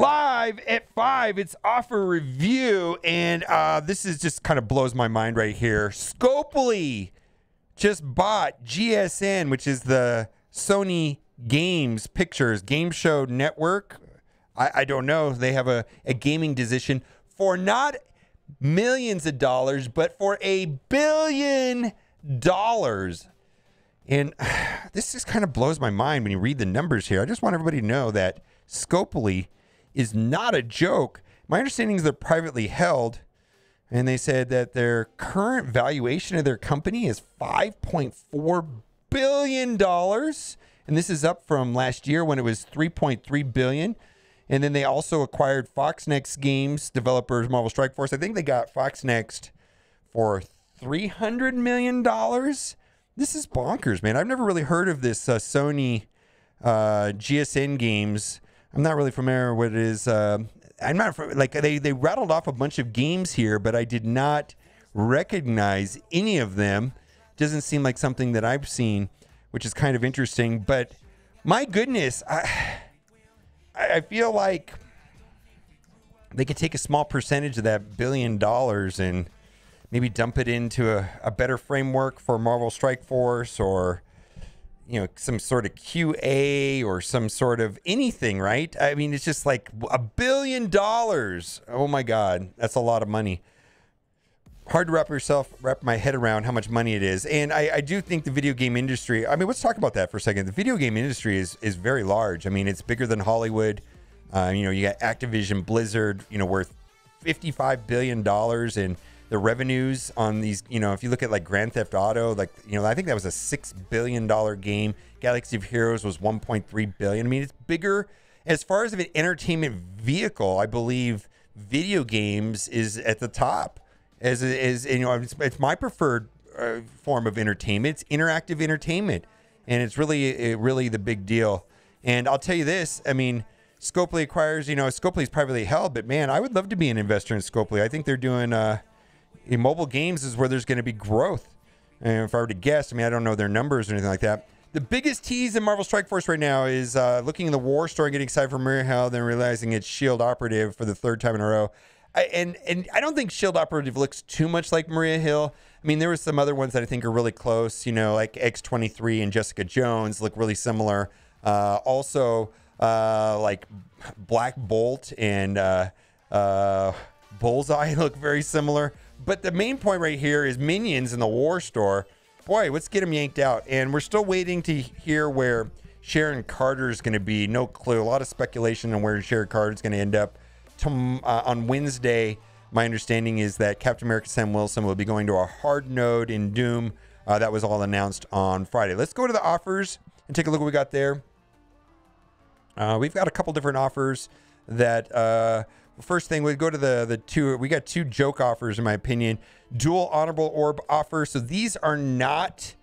live at five. It's offer review, and uh, this is just kind of blows my mind right here. Scopely just bought GSN, which is the Sony Games Pictures Game Show Network. I, I don't know. They have a, a gaming division for not millions of dollars, but for a billion dollars. And this just kind of blows my mind when you read the numbers here. I just want everybody to know that Scopely is not a joke. My understanding is they're privately held, and they said that their current valuation of their company is $5.4 billion. And this is up from last year when it was 3.3 billion. And then they also acquired Fox Next Games developers Marvel Strike Force. I think they got Fox Next for 300 million dollars. This is bonkers, man. I've never really heard of this uh, Sony uh, GSN games. I'm not really familiar with what it is. Uh, I'm not like they they rattled off a bunch of games here, but I did not recognize any of them. Doesn't seem like something that I've seen, which is kind of interesting. But my goodness, I I feel like they could take a small percentage of that billion dollars and maybe dump it into a, a better framework for Marvel Strike Force or you know some sort of QA or some sort of anything, right? I mean, it's just like a billion dollars. Oh my God, that's a lot of money. Hard to wrap yourself wrap my head around how much money it is, and I, I do think the video game industry. I mean, let's talk about that for a second. The video game industry is is very large. I mean, it's bigger than Hollywood. Uh, you know, you got Activision, Blizzard. You know, worth fifty five billion dollars and the revenues on these, you know, if you look at like Grand Theft Auto, like, you know, I think that was a $6 billion game. Galaxy of Heroes was 1.3 billion. I mean, it's bigger as far as an entertainment vehicle. I believe video games is at the top as, as you know, it's, it's my preferred uh, form of entertainment. It's interactive entertainment. And it's really, really the big deal. And I'll tell you this, I mean, Scopely acquires, you know, Scopely is privately held, but man, I would love to be an investor in Scopely. I think they're doing, uh, in mobile games is where there's going to be growth. And if I were to guess, I mean, I don't know their numbers or anything like that. The biggest tease in Marvel Strike Force right now is uh, looking in the war store and getting excited for Maria Hill, then realizing it's Shield Operative for the third time in a row. I, and and I don't think Shield Operative looks too much like Maria Hill. I mean, there were some other ones that I think are really close. You know, like X23 and Jessica Jones look really similar. Uh, also, uh, like Black Bolt and uh, uh, Bullseye look very similar. But the main point right here is Minions in the War Store. Boy, let's get them yanked out. And we're still waiting to hear where Sharon Carter is going to be. No clue. A lot of speculation on where Sharon Carter is going to end up. Tom, uh, on Wednesday, my understanding is that Captain America Sam Wilson will be going to a hard node in Doom. Uh, that was all announced on Friday. Let's go to the offers and take a look what we got there. Uh, we've got a couple different offers that uh, first thing we go to the the two we got two joke offers in my opinion. Dual honorable orb offers so these are not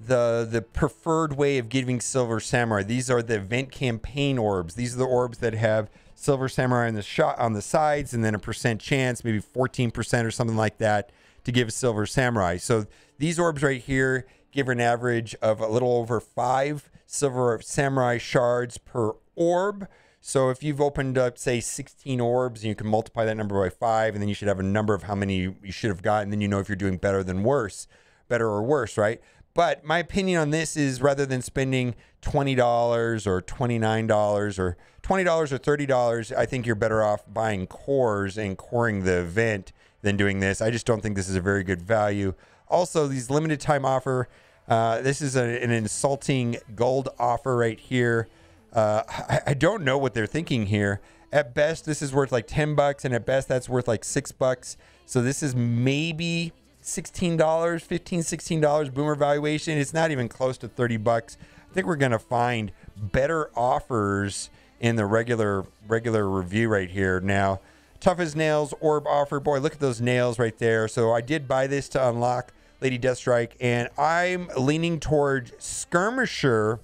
the the preferred way of giving silver samurai. These are the event campaign orbs. These are the orbs that have silver samurai on the shot on the sides and then a percent chance maybe 14% or something like that to give a silver samurai. So these orbs right here give an average of a little over five silver samurai shards per orb so if you've opened up, say, 16 orbs, and you can multiply that number by five, and then you should have a number of how many you should have gotten. Then you know if you're doing better than worse, better or worse, right? But my opinion on this is rather than spending $20 or $29 or $20 or $30, I think you're better off buying cores and coring the event than doing this. I just don't think this is a very good value. Also, these limited time offer, uh, this is a, an insulting gold offer right here. Uh, I, I, don't know what they're thinking here. At best, this is worth like 10 bucks, and at best, that's worth like six bucks. So this is maybe $16, $15, $16 boomer valuation. It's not even close to 30 bucks. I think we're going to find better offers in the regular regular review right here. Now, tough as nails orb offer. Boy, look at those nails right there. So I did buy this to unlock Lady Deathstrike, and I'm leaning toward Skirmisher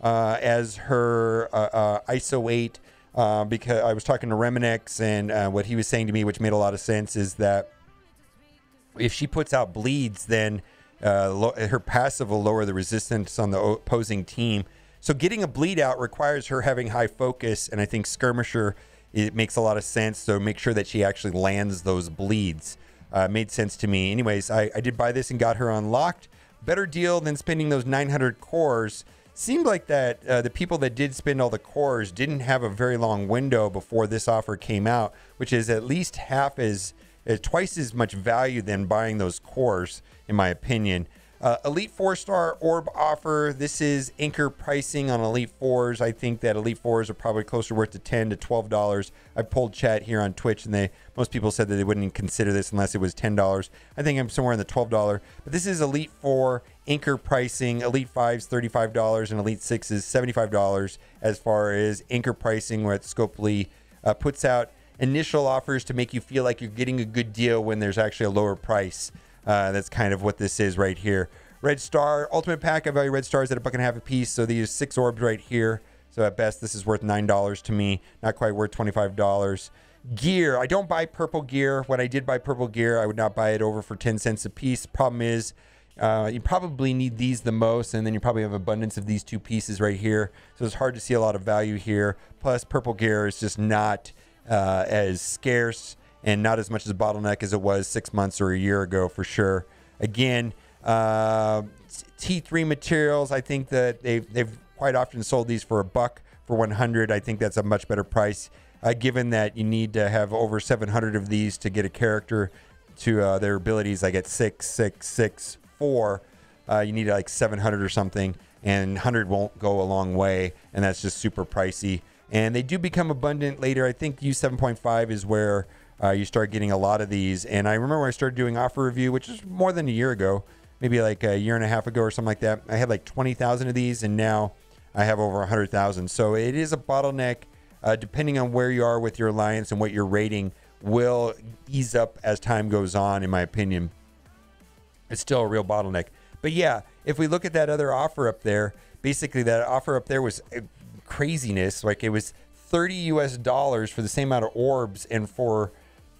uh, as her uh, uh ISO 8 uh, because I was talking to Reminex and uh, what he was saying to me, which made a lot of sense, is that if she puts out bleeds, then her passive will lower the resistance on the opposing team. So getting a bleed out requires her having high focus, and I think Skirmisher it makes a lot of sense. So make sure that she actually lands those bleeds. Uh, made sense to me. Anyways, I, I did buy this and got her unlocked. Better deal than spending those 900 cores. Seemed like that uh, the people that did spend all the cores didn't have a very long window before this offer came out, which is at least half as, as twice as much value than buying those cores, in my opinion. Uh, Elite four star orb offer. This is anchor pricing on Elite fours. I think that Elite fours are probably closer worth to ten to twelve dollars. I polled chat here on Twitch, and they most people said that they wouldn't consider this unless it was ten dollars. I think I'm somewhere in the twelve dollar. But this is Elite four anchor pricing. Elite fives thirty five dollars, and Elite sixes seventy five dollars. As far as anchor pricing, where Scopely uh, puts out initial offers to make you feel like you're getting a good deal when there's actually a lower price. Uh, that's kind of what this is right here. Red Star Ultimate Pack. I value Red Stars at a buck and a half a piece. So these six orbs right here. So at best, this is worth nine dollars to me. Not quite worth twenty five dollars. Gear. I don't buy purple gear. When I did buy purple gear, I would not buy it over for ten cents a piece. Problem is, uh, you probably need these the most, and then you probably have abundance of these two pieces right here. So it's hard to see a lot of value here. Plus, purple gear is just not uh, as scarce and not as much as a bottleneck as it was six months or a year ago for sure. Again, uh, T3 materials, I think that they've, they've quite often sold these for a buck for 100. I think that's a much better price, uh, given that you need to have over 700 of these to get a character to uh, their abilities. I get six, six, six, four. Uh, you need like 700 or something, and 100 won't go a long way, and that's just super pricey. And they do become abundant later. I think U7.5 is where uh, you start getting a lot of these. And I remember when I started doing offer review, which is more than a year ago, maybe like a year and a half ago or something like that. I had like 20,000 of these, and now I have over 100,000. So it is a bottleneck. Uh, depending on where you are with your alliance and what you're rating, will ease up as time goes on. In my opinion, it's still a real bottleneck. But yeah, if we look at that other offer up there, basically that offer up there was craziness. Like it was 30 US dollars for the same amount of orbs, and for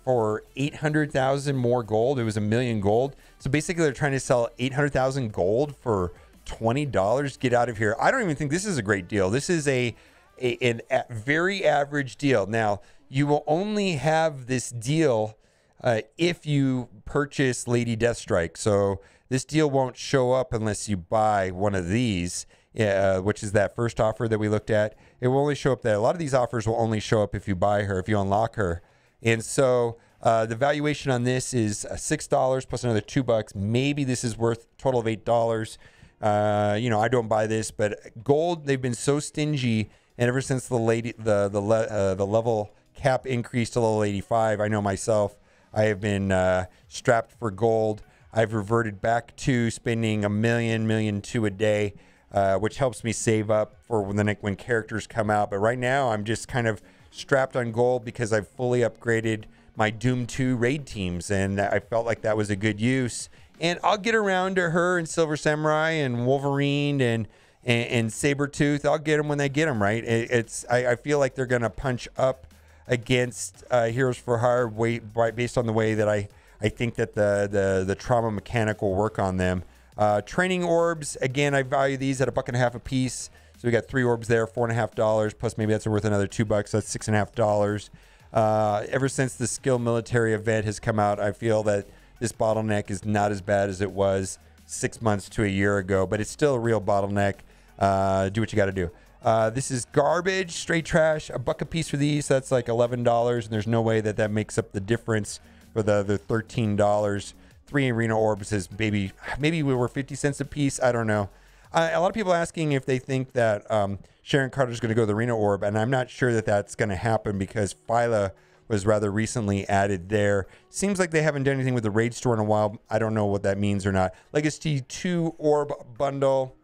for 800,000 more gold. It was a million gold. So basically, they're trying to sell 800,000 gold for $20. Get out of here. I don't even think this is a great deal. This is a, a an a very average deal. Now, you will only have this deal uh, if you purchase Lady Deathstrike. So this deal won't show up unless you buy one of these, uh, which is that first offer that we looked at. It will only show up that A lot of these offers will only show up if you buy her, if you unlock her. And so uh, the valuation on this is uh, six dollars plus another two bucks. Maybe this is worth total of eight dollars. Uh, you know, I don't buy this, but gold they've been so stingy, and ever since the lady the the le, uh, the level cap increased to level eighty five, I know myself, I have been uh, strapped for gold. I've reverted back to spending a million, million two a day, uh, which helps me save up for when the when characters come out. But right now, I'm just kind of strapped on gold because I've fully upgraded my Doom 2 raid teams, and I felt like that was a good use. And I'll get around to her and Silver Samurai and Wolverine and and, and Sabretooth. I'll get them when they get them, right? It, it's I, I, feel like they're going to punch up against uh, Heroes for Hire way, based on the way that I, I think that the, the, the trauma mechanic will work on them. Uh, training orbs, again, I value these at a buck and a half a piece. So we got three orbs there, four and a half dollars, plus maybe that's worth another two bucks. That's six and a half dollars. Uh, ever since the skill military event has come out, I feel that this bottleneck is not as bad as it was six months to a year ago, but it's still a real bottleneck. Uh, do what you got to do. Uh, this is garbage, straight trash. A buck a piece for these. That's like eleven dollars, and there's no way that that makes up the difference for the other thirteen dollars. Three arena orbs is maybe maybe we were fifty cents a piece. I don't know. Uh, a lot of people asking if they think that um, Sharon Carter is going to go to the Arena Orb, and I'm not sure that that's going to happen because Phyla was rather recently added there. Seems like they haven't done anything with the Raid Store in a while. I don't know what that means or not. Legacy 2 Orb Bundle.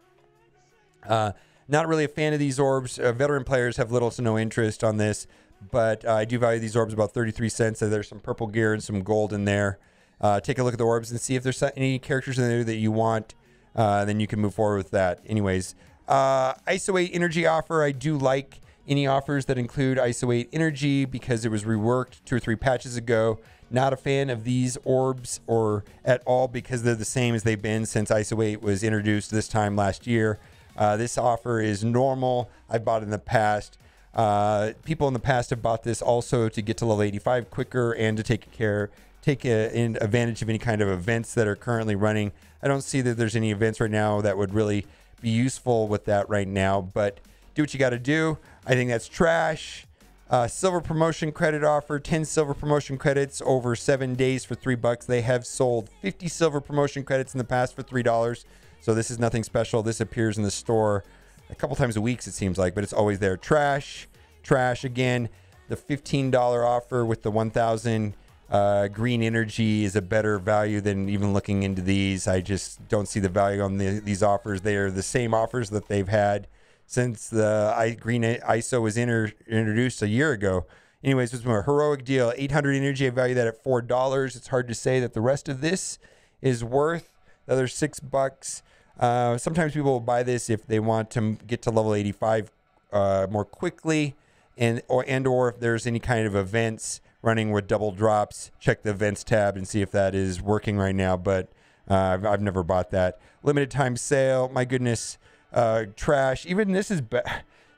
Uh, not really a fan of these orbs. Uh, veteran players have little to no interest on this, but uh, I do value these orbs about 33 cents. So there's some purple gear and some gold in there. Uh, take a look at the orbs and see if there's any characters in there that you want uh, then you can move forward with that. Anyways, uh, ISO 8 energy offer. I do like any offers that include ISO 8 energy because it was reworked two or three patches ago. Not a fan of these orbs or at all because they're the same as they've been since ISO 8 was introduced this time last year. Uh, this offer is normal. I bought in the past. Uh, people in the past have bought this also to get to level 85 quicker and to take care, take a, in advantage of any kind of events that are currently running. I don't see that there's any events right now that would really be useful with that right now, but do what you got to do. I think that's trash. Uh, silver promotion credit offer 10 silver promotion credits over seven days for three bucks. They have sold 50 silver promotion credits in the past for three dollars. So this is nothing special. This appears in the store a couple times a week, it seems like, but it's always there. Trash, trash again. The $15 offer with the 1000 uh, green energy is a better value than even looking into these. I just don't see the value on the, these offers. They are the same offers that they've had since the I, green ISO was inter, introduced a year ago. Anyways, it's a heroic deal. 800 energy, I value that at four dollars. It's hard to say that the rest of this is worth the other six bucks. Uh, sometimes people will buy this if they want to get to level 85 uh, more quickly, and or and or if there's any kind of events running with double drops. Check the events tab and see if that is working right now. But uh, I've, I've never bought that limited time sale. My goodness uh, trash. Even this is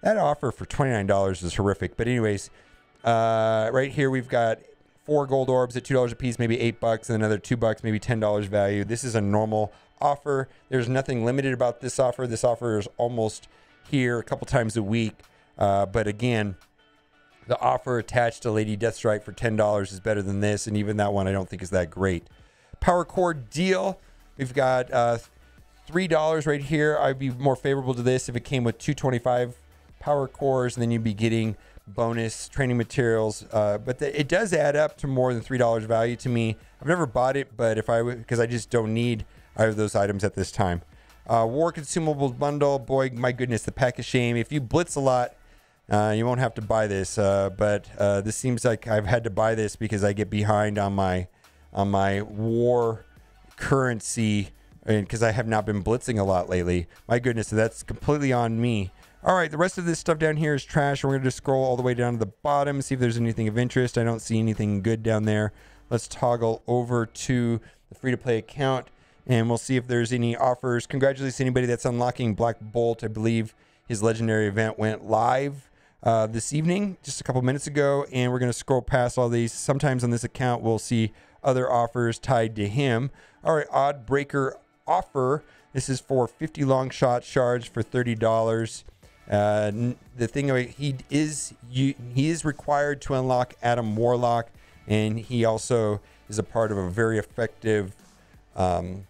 that offer for twenty nine dollars is horrific. But anyways, uh, right here we've got four gold orbs at two dollars a piece, maybe eight bucks, and another two bucks, maybe ten dollars value. This is a normal offer. There's nothing limited about this offer. This offer is almost here a couple times a week. Uh, but again, the offer attached to Lady Deathstrike for ten dollars is better than this, and even that one I don't think is that great. Power core deal. We've got uh, three dollars right here. I'd be more favorable to this if it came with 225 power cores, and then you'd be getting bonus training materials. Uh, but the, it does add up to more than three dollars value to me. I've never bought it, but if I because I just don't need either of those items at this time. Uh, War consumables bundle. Boy, my goodness, the pack of shame. If you blitz a lot, uh, you won't have to buy this. Uh, but uh, this seems like I've had to buy this because I get behind on my on my war currency because I have not been blitzing a lot lately. My goodness, that's completely on me. All right, the rest of this stuff down here is trash. We're going to just scroll all the way down to the bottom, see if there's anything of interest. I don't see anything good down there. Let's toggle over to the free to play account and we'll see if there's any offers. Congratulations to anybody that's unlocking Black Bolt. I believe his legendary event went live uh, this evening, just a couple minutes ago, and we're going to scroll past all these. Sometimes on this account, we'll see other offers tied to him. All right, Odd Breaker offer. This is for 50 Longshot shards for $30. Uh, the thing he is you, he is required to unlock Adam Warlock, and he also is a part of a very effective um,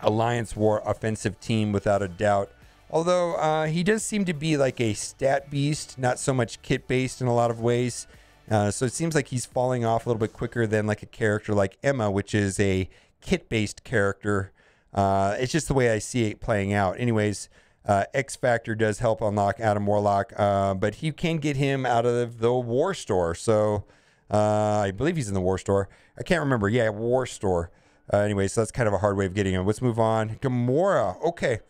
Alliance War offensive team without a doubt. Although uh, he does seem to be like a stat beast, not so much kit based in a lot of ways. Uh, so it seems like he's falling off a little bit quicker than like a character like Emma, which is a kit based character uh, it's just the way I see it playing out. Anyways, uh, X Factor does help unlock Adam Warlock, uh, but he can get him out of the War Store. So uh, I believe he's in the War Store. I can't remember. Yeah, War Store. Uh, anyway, so that's kind of a hard way of getting him. Let's move on. Gamora. Okay,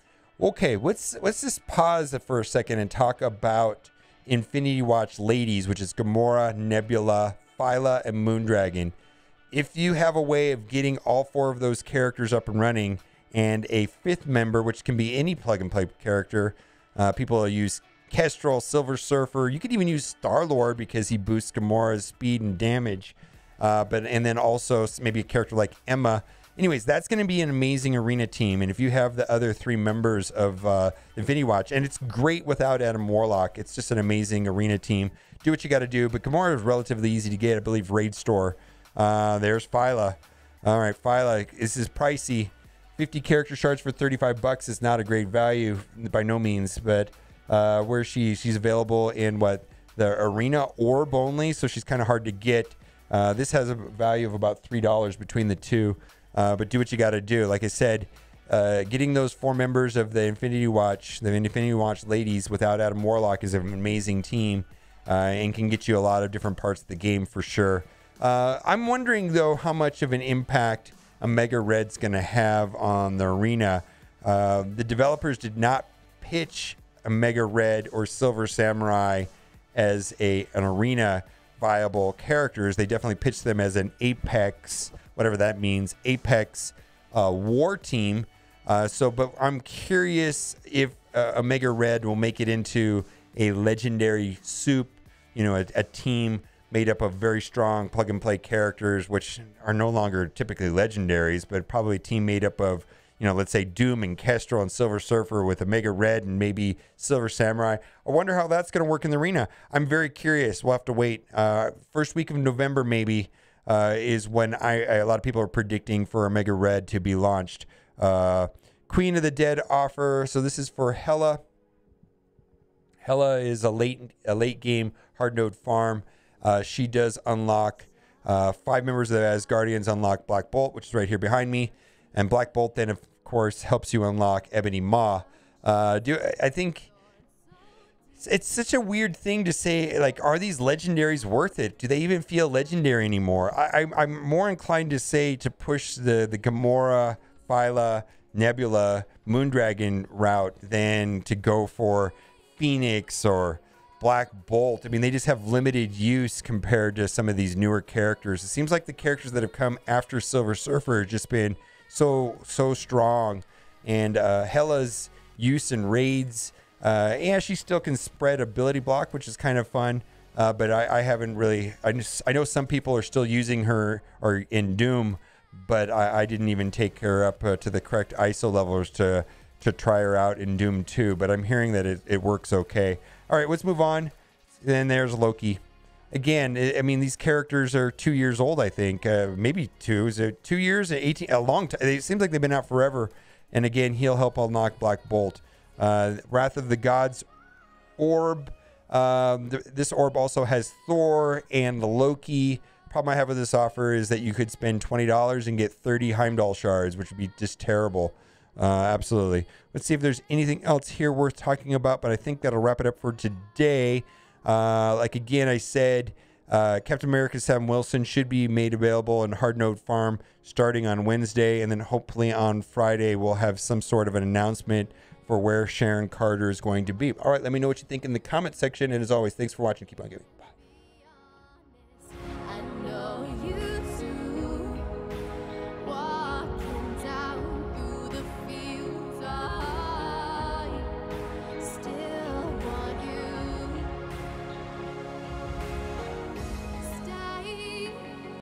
okay. Let's let's just pause for a second and talk about Infinity Watch ladies, which is Gamora, Nebula, Phyla, and Moondragon. If you have a way of getting all four of those characters up and running and a fifth member, which can be any plug and play character. Uh, people use Kestrel, Silver Surfer. You could even use Star Lord because he boosts Gamora's speed and damage. Uh, but and then also maybe a character like Emma. Anyways, that's going to be an amazing arena team. And if you have the other three members of uh, Infinity Watch, and it's great without Adam Warlock, it's just an amazing arena team. Do what you got to do. But Gamora is relatively easy to get. I believe Raid Store. Uh, there's Phyla. All right, Phyla. This is pricey. 50 character shards for 35 bucks is not a great value by no means, but uh, where she she's available in what the arena orb only, so she's kind of hard to get. Uh, this has a value of about three dollars between the two, uh, but do what you got to do. Like I said, uh, getting those four members of the Infinity Watch, the Infinity Watch ladies, without Adam Warlock is an amazing team, uh, and can get you a lot of different parts of the game for sure. Uh, I'm wondering though how much of an impact Omega Red's going to have on the arena. Uh, the developers did not pitch Omega Red or Silver Samurai as a an arena viable characters. They definitely pitched them as an Apex, whatever that means, Apex uh, war team. Uh, so, but I'm curious if uh, Omega Red will make it into a legendary soup, you know, a, a team made up of very strong plug and play characters, which are no longer typically legendaries, but probably a team made up of you know, let's say Doom and Kestrel and Silver Surfer with Omega Red and maybe Silver Samurai. I wonder how that's going to work in the arena. I'm very curious. We'll have to wait. Uh, first week of November, maybe, uh, is when I, I, a lot of people are predicting for Omega Red to be launched. Uh, Queen of the Dead offer. So this is for Hela. Hela is a late a late game hard node farm. Uh, she does unlock uh, five members of the Asgardians unlock Black Bolt, which is right here behind me. And Black Bolt then, of course, helps you unlock Ebony Maw. Uh, do I think it's such a weird thing to say? Like, are these legendaries worth it? Do they even feel legendary anymore? I, I'm more inclined to say to push the the Gamora, Phyla, Nebula, Moondragon route than to go for Phoenix or Black Bolt. I mean, they just have limited use compared to some of these newer characters. It seems like the characters that have come after Silver Surfer have just been so so strong. And uh, use in raids, uh, yeah, she still can spread ability block, which is kind of fun. Uh, but I, I, haven't really. I just I know some people are still using her or in Doom, but I, I didn't even take her up uh, to the correct ISO levels to to try her out in Doom 2. But I'm hearing that it, it works okay. All right, let's move on. Then there's Loki again, I mean, these characters are two years old. I think uh, maybe two. Is it two years? Eighteen? A long time. It seems like they've been out forever. And again, he'll help unlock Black Bolt. Uh, Wrath of the Gods orb. Um, th- this orb also has Thor and Loki. Problem I have with this offer is that you could spend twenty dollars and get thirty Heimdall shards, which would be just terrible. Uh, absolutely. Let's see if there's anything else here worth talking about. But I think that'll wrap it up for today. Uh, like again, I said, uh, Captain America Sam Wilson should be made available in Hard Node Farm starting on Wednesday, and then hopefully on Friday we'll have some sort of an announcement for where Sharon Carter is going to be. All right, let me know what you think in the comment section, and as always, thanks for watching. Keep on giving. Bye.